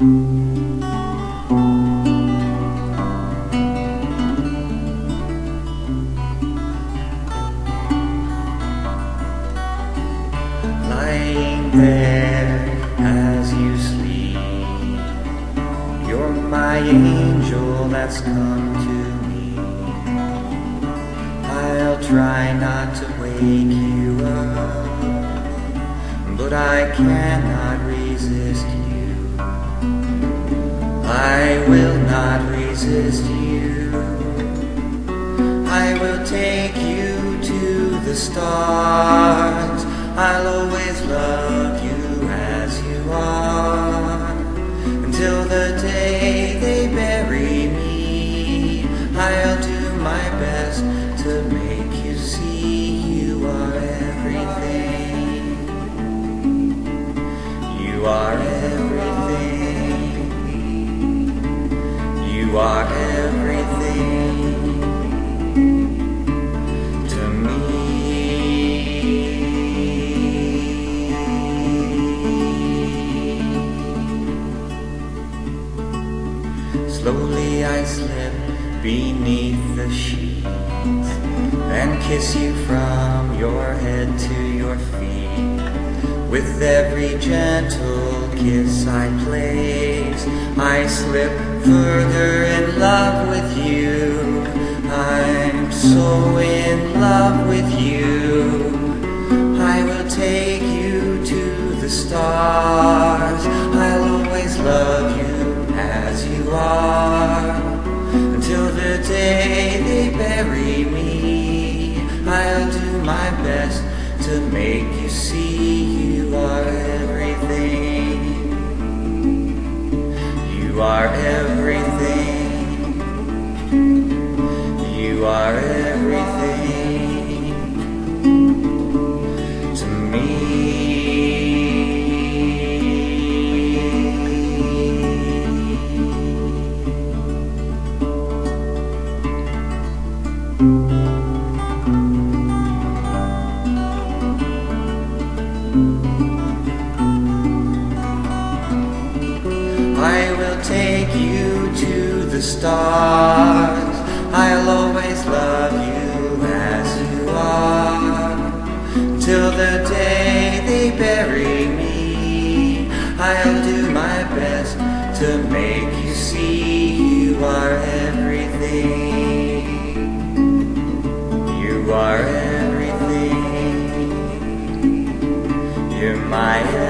Lying there as you sleep, you're my angel that's come to me. I'll try not to wake you up, but I cannot resist you. I will not resist you. I will take you to the stars. I'll always love you as you are until the day I slip beneath the sheets and kiss you from your head to your feet. With every gentle kiss I place, I slip further in love with you. I'm so in love bury me. I'll do my best to make you see you stars. I'll always love you as you are. Till the day they bury me, I'll do my best to make you see you are everything. You are everything. You're my everything.